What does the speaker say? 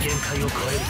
限界を超える。